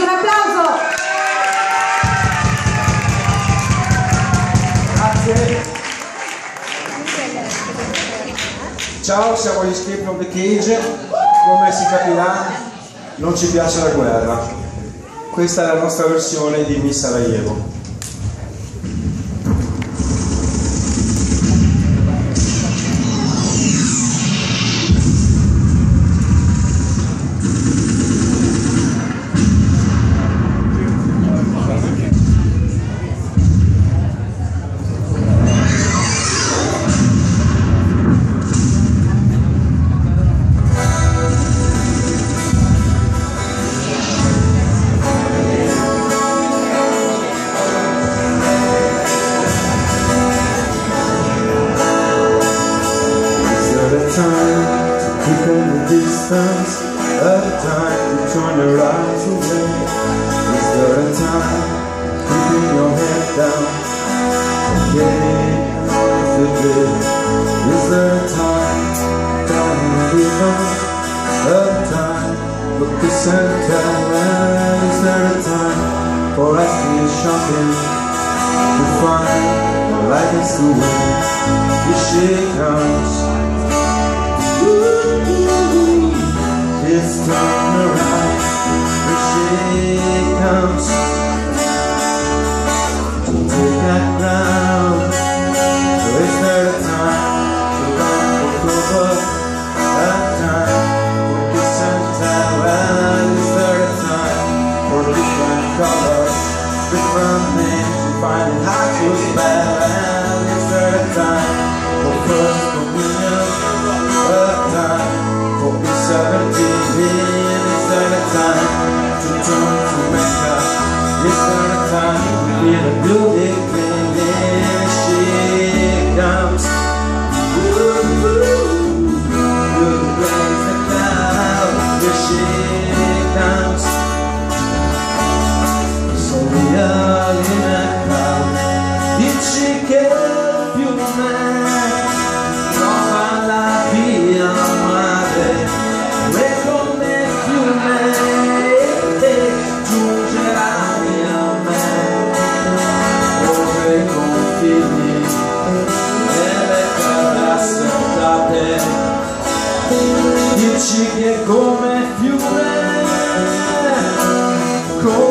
Un applauso! Grazie. Ciao, siamo gli Escape from the Cage. Come si capirà, non ci piace la guerra. Questa è la nostra versione di Miss Sarajevo. Distance of time to turn your eyes away Is there a time keeping your head down? Forgetting the day Is there a time? Down the of time. Look the center. And is there a time For us to be shopping? To find the light is the way Here she comes Is there a time to. It's be a building Che come fiume, come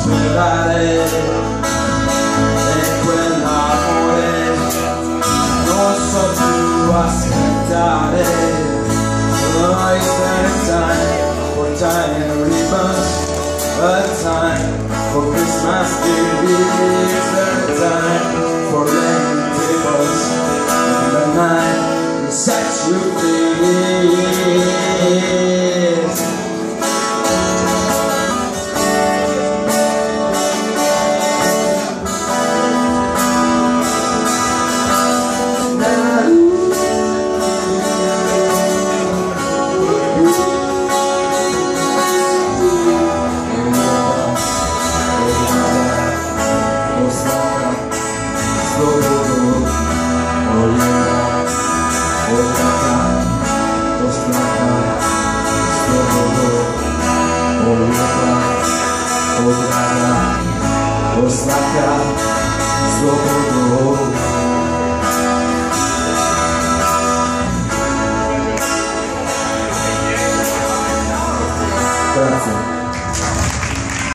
sperare e quell'amore time for ribbons? A time for Christmas a time for the night you free? Osaka, Slobodo,